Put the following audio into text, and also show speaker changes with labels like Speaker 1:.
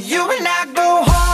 Speaker 1: You and I go home.